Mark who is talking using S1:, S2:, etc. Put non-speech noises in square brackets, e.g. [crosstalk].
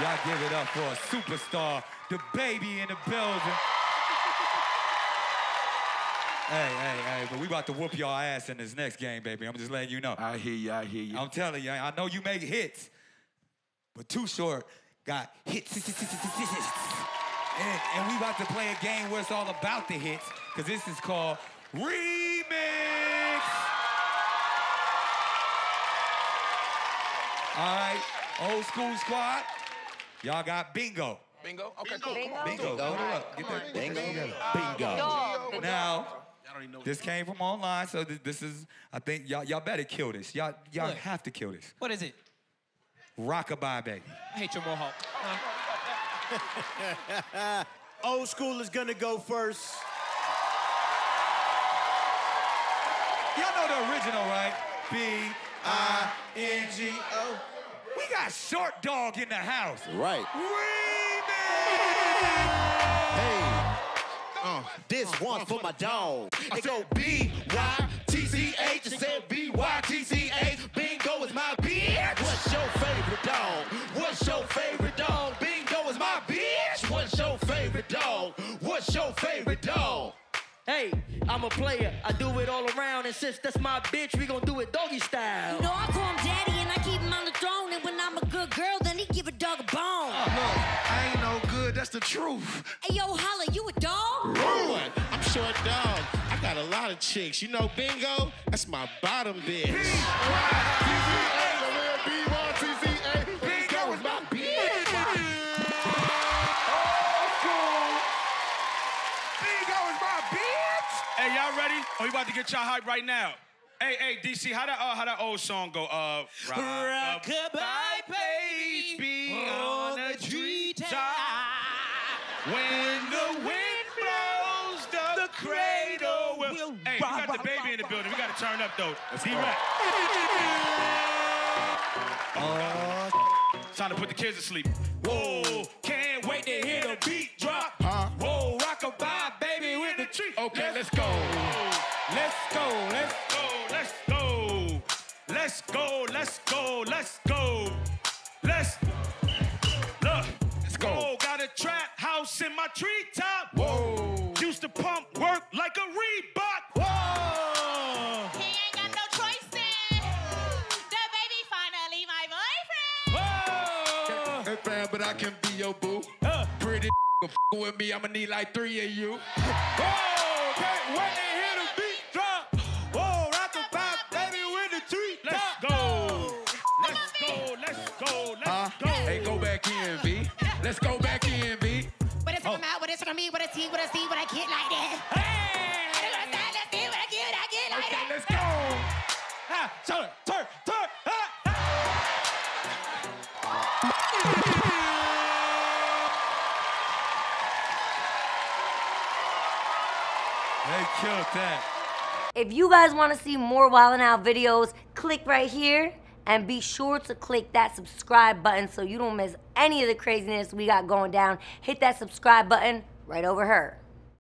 S1: Y'all give it up for a superstar, the baby in the building. [laughs] Hey, hey, hey, but we about to whoop y'all ass in this next game, baby. I'm just letting you know.
S2: I hear you, I hear you.
S1: I'm telling you, I know you make hits, but Too Short got hits. [laughs] And, and we about to play a game where it's all about the hits, because this is called Remix. All right, old school squad, y'all got bingo.
S2: Bingo? Okay, cool.
S3: Bingo.
S1: Bingo, hold up. Get that
S3: Bingo.
S1: Bingo.
S3: Dog.
S1: Now, this came from online, so this, this is, I think y'all, y'all better kill this. Y'all, y'all
S4: What?
S1: have to kill this.
S4: What is it?
S1: Rockabye, baby.
S4: I hate your mohawk. Huh? [laughs]
S5: Old school is gonna go first.
S1: Y'all know the original, right? B I N G O. We got Short Dog in the house.
S3: Right. Hey. Uh, this one for my dog. It go B Y T C H. It said B Y T C H. Bingo is my bitch. What's your favorite dog? What's your favorite dog? Bingo is my bitch. What's your favorite dog? What's your favorite dog?
S6: Hey, I'm a player. I do it all around, and since that's my bitch, we gon' do it doggy style.
S2: Truth.
S7: Hey yo, holla, you a dog?
S8: What? I'm short dog. I got a lot of chicks. You know bingo? That's my bottom bitch.
S2: Bingo is my Bingo is my bitch.
S9: Hey, y'all ready? Oh, you about to get y'all hype right now. Hey, hey, DC, how that uh, how that old song go? Uh,
S4: Rockabye, baby,
S9: When the wind blows, the, the cradle will. Hey, we got DaBaby in the building. We got to turn up though. D-Rap. Uh, time to put the kids to sleep. Whoa, can't wait to hear the beat drop. Whoa, rockabye, baby, with the tree.
S2: Okay, let's go.
S1: Let's go. Let's
S9: Let's go, let's go, let's go, let's go, let's house in my treetop.
S2: Whoa.
S9: Used to pump work like a Reebok. Whoa.
S10: He ain't got no choice then. The baby finally my boyfriend.
S9: Whoa.
S2: Hey, fam, but I can be your boo.
S9: Uh.
S2: Pretty [laughs] f- [laughs] with me, I'ma need like three of you. [laughs]
S9: Whoa. Can't wait to hear the beat
S10: gonna be, what it's see, what I see, what I get like that. What it's gonna let's see what I get, I get like that.
S2: Let's go.
S9: Ah, turn, turn, turn. Ah.
S1: They killed that.
S7: If you guys want to see more Wild 'N Out videos, click right here and be sure to click that subscribe button so you don't miss any of the craziness we got going down. Hit that subscribe button right over here.